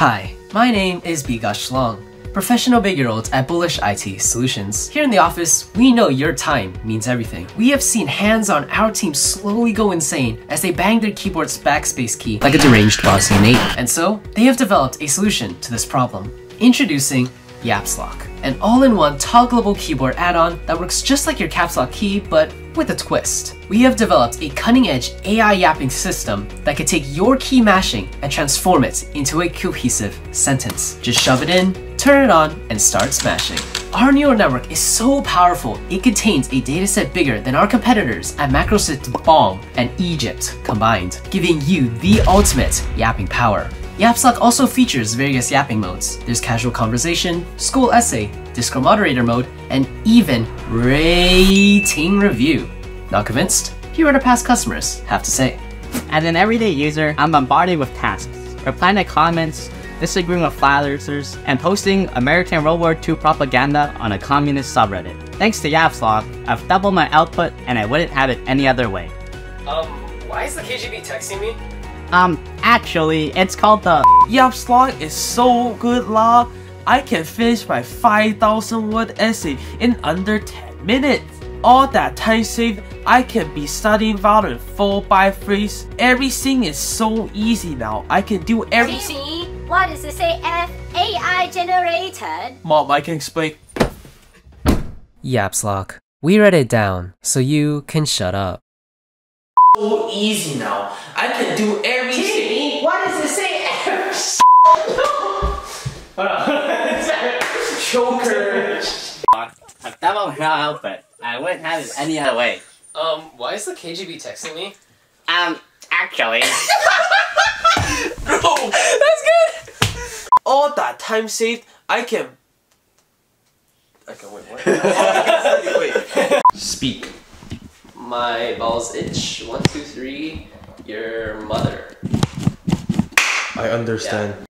Hi, my name is Bigash Long, professional big-year-old at Bullish IT Solutions. Here in the office, we know your time means everything. We have seen hands on our team slowly go insane as they bang their keyboard's backspace key like a deranged Bosnian ape. And so, they have developed a solution to this problem. Introducing Yaps Lock, an all-in-one toggleable keyboard add-on that works just like your caps lock key, but with a twist. We have developed a cutting-edge AI yapping system that can take your key mashing and transform it into a cohesive sentence. Just shove it in, turn it on, and start smashing. Our neural network is so powerful, it contains a dataset bigger than our competitors at Macrosit Bong and Egypt combined, giving you the ultimate yapping power. YapsLock also features various yapping modes. There's casual conversation, school essay, Discord moderator mode, and even rating review. Not convinced? Here are the past customers have to say. As an everyday user, I'm bombarded with tasks, replying to comments, disagreeing with flat earthers, and posting American World War II propaganda on a communist subreddit. Thanks to YapsLock, I've doubled my output and I wouldn't have it any other way. Um, why is the KGB texting me? Um, actually, it's called the YapsLock is so good la. I can finish my 5000 word essay in under 10 minutes. All that time saved, I can be studying Valorant 4 by 3 Everything is so easy now. I can do everything. Jimmy, what does it say F AI generated? Mom, I can explain. YapsLock. We read it down, so you can shut up. So easy now. I can do everything. What does it say? Hold on. Choker. I've doubled my output. I wouldn't have it any other way. Um, why is the KGB texting me? Um, actually, Bro, that's good. All that time saved, I can. I can wait. What? wait. Speak. My balls itch. One, two, three. Your mother. I understand.